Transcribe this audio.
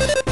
you